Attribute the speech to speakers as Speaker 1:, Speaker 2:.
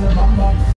Speaker 1: Mamba.